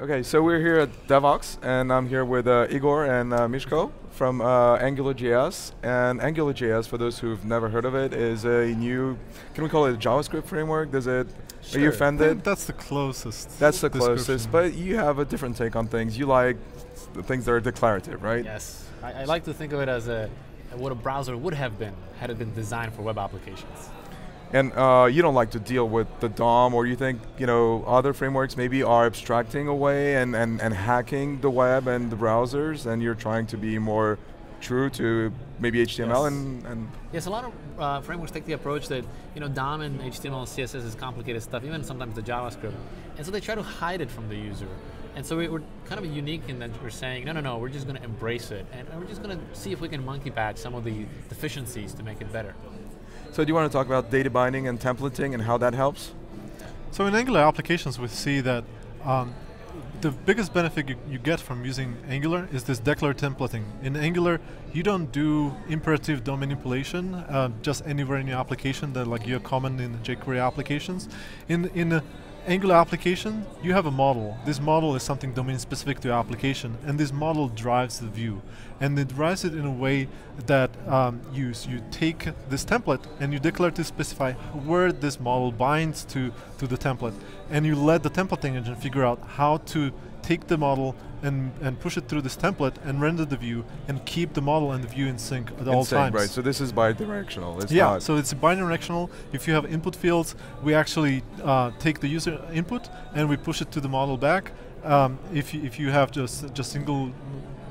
Okay, so we're here at Devoxx, and I'm here with uh, Igor and uh, Misko from uh, AngularJS. And AngularJS, for those who've never heard of it, is a new, can we call it a JavaScript framework? Does it, sure. are you offended? that's the closest. That's the closest, but you have a different take on things. You like the things that are declarative, right? Yes. I, I like to think of it as a what a browser would have been had it been designed for web applications. And uh, you don't like to deal with the DOM, or you think you know other frameworks maybe are abstracting away and, and, and hacking the web and the browsers, and you're trying to be more true to maybe HTML yes. and, and yes, a lot of uh, frameworks take the approach that you know DOM and HTML and CSS is complicated stuff, even sometimes the JavaScript, and so they try to hide it from the user. And so we're kind of unique in that we're saying, no, no, no, we're just going to embrace it, and we're just going to see if we can monkey patch some of the deficiencies to make it better. So do you want to talk about data binding and templating and how that helps? So in Angular applications, we see that um, the biggest benefit you, you, get from using Angular is this declarative templating. In Angular, you don't do imperative DOM manipulation uh, just anywhere in your application that like you're common in jQuery applications. In in Angular application, you have a model. This model is something domain specific to your application, and this model drives the view. And it drives it in a way that um, you, you take this template and you declare to specify where this model binds to, to the template. And you let the templating engine figure out how to take the model and, and push it through this template and render the view and keep the model and the view in sync at in all sync, times. Right, so this is bidirectional. It's yeah, so it's a bidirectional. If you have input fields, we actually uh, take the user input and we push it to the model back. Um, if, you, if you have just, just single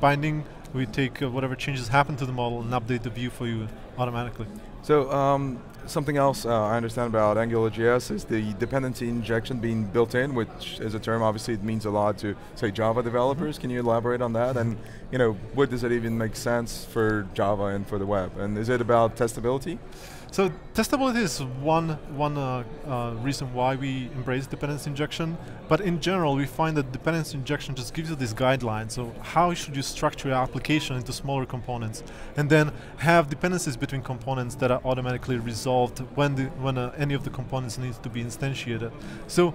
binding, we take uh, whatever changes happen to the model and update the view for you automatically. So um, something else uh, I understand about AngularJS is the dependency injection being built in, which is a term obviously it means a lot to say Java developers. Can you elaborate on that? And you know, what does it even make sense for Java and for the web? And is it about testability? So testability is one one uh, uh, reason why we embrace dependency injection. But in general, we find that dependency injection just gives you this guideline. So how should you structure your application into smaller components, and then have dependencies between components that are automatically resolved when the, when uh, any of the components needs to be instantiated. So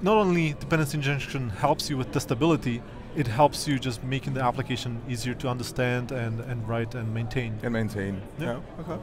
not only dependency injection helps you with testability, it helps you just making the application easier to understand and, and write and maintain. And maintain. Yeah. yeah. Okay.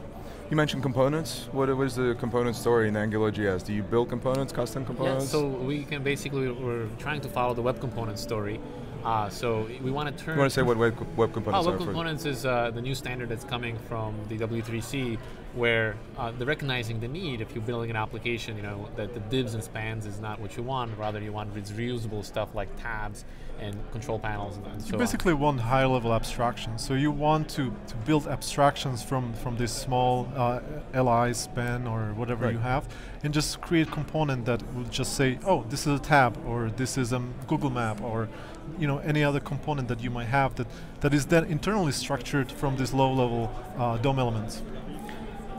You mentioned components. What was the component story in AngularJS? Do you build components, custom components? Yeah, so we can basically, we're trying to follow the web component story. Uh, so we want to turn. You want to say what web, web components oh, web components is uh, the new standard that's coming from the W3C, where uh, they're recognizing the need if you're building an application, you know, that the divs and spans is not what you want. Rather, you want reusable stuff like tabs and control panels and, and so You basically on. want higher level abstraction. So you want to, to build abstractions from, from this small uh, LI span or whatever right. you have and just create component that will just say, oh, this is a tab or this is a Google map or you know any other component that you might have that, that is then internally structured from these low level uh, DOM elements.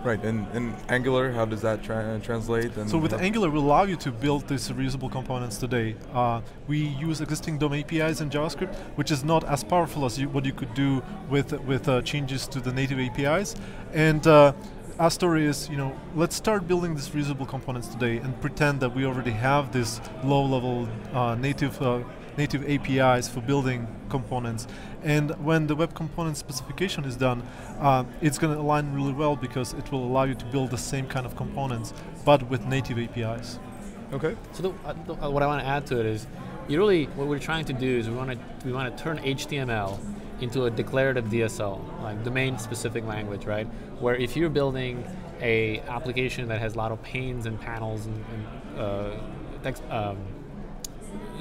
Right, and, and Angular, how does that tra translate? so with Angular, we allow you to build these reusable components today. Uh, we use existing DOM APIs in JavaScript, which is not as powerful as you, what you could do with with uh, changes to the native APIs. And uh, our story is, you know, let's start building these reusable components today and pretend that we already have this low-level uh, native uh, native APIs for building components. And when the web component specification is done, uh, it's going to align really well because it will allow you to build the same kind of components, but with native APIs. Okay. So the, uh, the, uh, what I want to add to it is, you really what we're trying to do is we want to we want to turn HTML into a declarative DSL, like domain-specific language, right? Where if you're building a application that has a lot of panes and panels and, and uh, text. Um,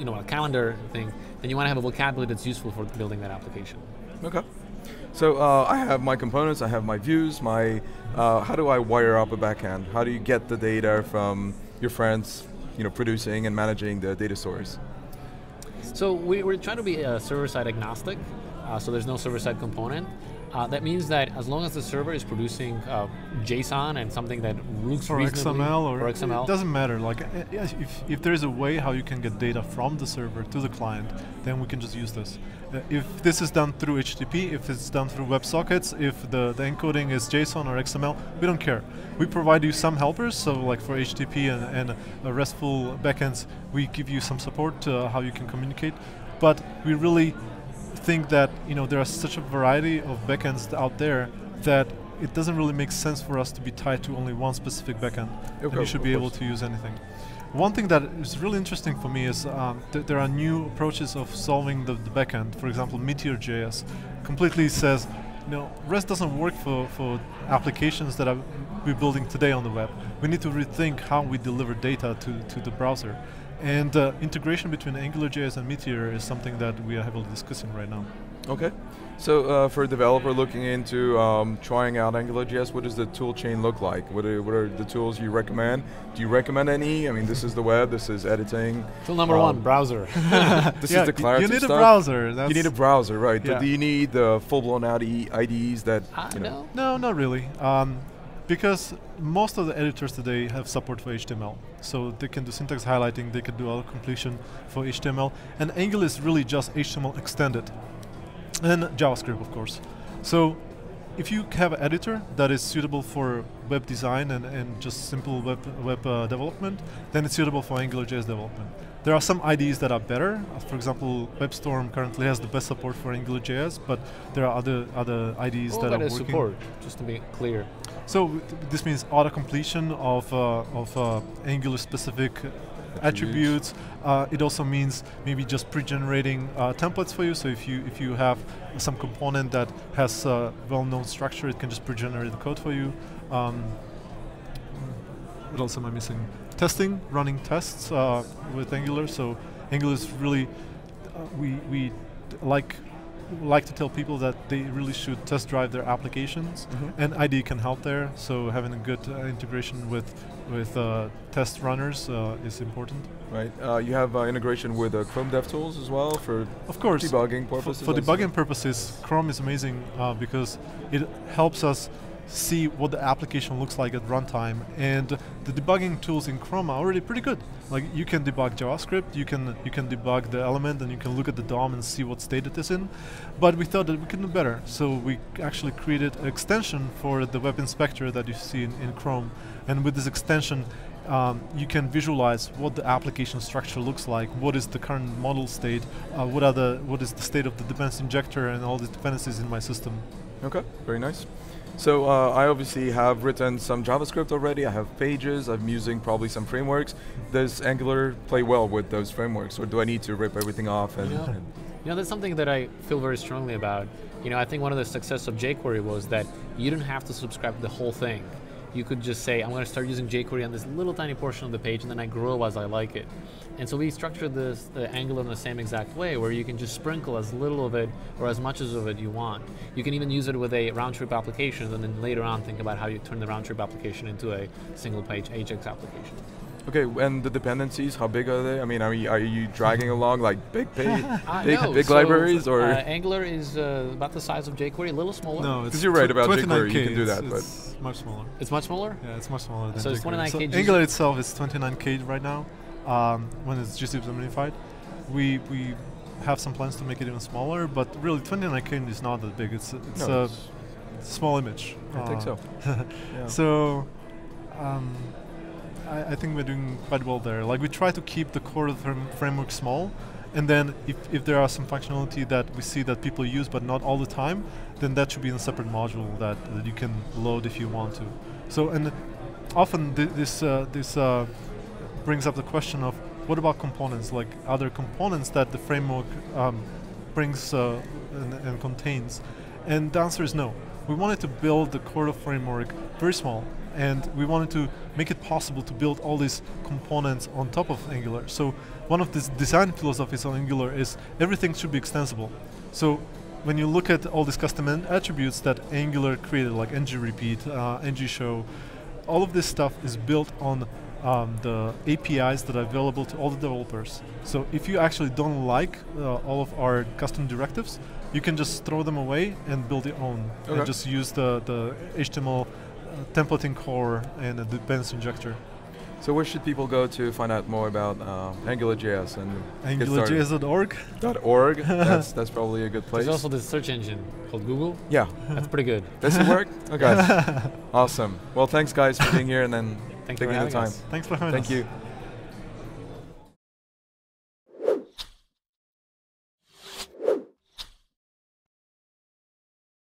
you know a calendar thing, then you want to have a vocabulary that's useful for building that application. Okay. So uh, I have my components, I have my views, my uh, how do I wire up a backend? How do you get the data from your friends, you know, producing and managing the data stores? So we, are trying to be uh, server-side agnostic, uh, so there's no server-side component. Uh, that means that as long as the server is producing uh, JSON and something that looks or reasonably- XML or, or XML, It doesn't matter. Like uh, if if there is a way how you can get data from the server to the client, then we can just use this. Uh, if this is done through HTTP, if it's done through WebSockets, if the, the encoding is JSON or XML, we don't care. We provide you some helpers, so like for HTTP and, and uh, RESTful backends, we give you some support uh, how you can communicate. But we really think that you know there are such a variety of backends out there that it doesn't really make sense for us to be tied to only one specific backend. and Okay, you should be able to use anything. One thing that is really interesting for me is um, th- there are new approaches of solving the, the backend. For example, Meteor.js completely says, you know, REST doesn't work for, for applications that are we're building today on the web. We need to rethink how we deliver data to, to the browser. And uh, integration between AngularJS and Meteor is something that we are heavily discussing right now. Okay. So uh, for a developer looking into um, trying out AngularJS, what does the tool chain look like? What are, what are the tools you recommend? Do you recommend any? I mean, this is the web, this is editing. tool number um, one, browser. This Yeah, is the y- Clarity You need stuff. a browser. You need a browser, right? Yeah. Do you need the full-blown IDE, IDEs that, I you know, know. No, not really. Um, because most of the editors today have support for HTML. So they can do syntax highlighting, they can do auto completion for HTML. And Angular is really just HTML extended. And JavaScript, of course. So if you have an editor that is suitable for web design and, and just simple web, web uh, development, then it's suitable for AngularJS development. There are some IDEs that are better. Uh, for example, WebStorm currently has the best support for AngularJS, but there are other other IDEs that are working. support, just to be clear. So this means auto completion of uh, of uh, Angular specific attributes. Uh, it also means maybe just pre-generating uh, templates for you. So if you if you have some component that has a well-known structure, it can just pre-generate the code for you. Um, what else am I missing? Testing, running tests uh, with Angular. So Angular is really uh, we we like like to tell people that they really should test drive their applications, Mhm. and IDE can help there. So having a good uh, integration with with uh, test runners uh, is important. right? Uh, you have uh, integration with uh, Chrome DevTools as well for Of course, debugging for, purposes. for see. debugging purposes, Chrome is amazing uh, because it helps us see what the application looks like at runtime. And the debugging tools in Chrome are already pretty good. Like you can debug JavaScript, you can you can debug the element, and you can look at the DOM and see what state it is in. But we thought that we could do better, so we actually created an extension for the web inspector that you see in, in Chrome. And with this extension, um, you can visualize what the application structure looks like, what is the current model state, uh, what are the what is the state of the dependency injector and all the dependencies in my system. Okay, very nice. So uh, I obviously have written some JavaScript already. I have pages. I'm using probably some frameworks. Does Angular play well with those frameworks, or do I need to rip everything off? And, Yeah. and You know, that's something that I feel very strongly about. You know, I think one of the success of jQuery was that you didn't have to subscribe to the whole thing. You could just say, I'm going to start using jQuery on this little tiny portion of the page, and then I grow as I like it. And so we structured this the Angular in the same exact way, where you can just sprinkle as little of it or as much as of it you want. You can even use it with a round trip application, and then later on think about how you turn the round trip application into a single page Ajax application. okay, and the dependencies, how big are they? I mean, are you, are you dragging along like big, big, Uh, big, no, big so, libraries, or uh, Angular is uh, about the size of jQuery, a little smaller. No, it's 'Cause you're right about jQuery, you can do it's- that, but- it's much smaller. It's much smaller. Yeah, it's much smaller than So it's jQuery. 29K Angular itself is 29k right now. Um, when it's gzip minified, we we have some plans to make it even smaller, but really 29k is not that big. It's it's No, a it's- small image. I think Uh, so. Yeah. So, um, I, I think we're doing quite well there. Like we try to keep the core of the frame- framework small, and then if, if there are some functionality that we see that people use but not all the time, then that should be in a separate module that, that you can load if you want to. So and often th- this uh, this uh, brings up the question of what about components, like other components that the framework um, brings uh, and, and contains, and the answer is no. We wanted to build the core framework very small, and we wanted to make it possible to build all these components on top of Angular. So one of the design philosophies on Angular is everything should be extensible. So when you look at all these custom attributes that Angular created, like ng repeat, uh, ng show, all of this stuff is built on um, the APIs that are available to all the developers. So if you actually don't like uh, all of our custom directives, you can just throw them away and build your own, Okay. and just use the the HTML uh, templating core and the dependency injector. So where should people go to find out more about uh, AngularJS and get? AngularJS.org. .org. that's that's probably a good place. There's also this search engine called Google. yeah. That's pretty good. Does it work? Okay. awesome. Well, thanks guys for being here and then Thank you taking for the having time. us. Thanks for having Thank us. you.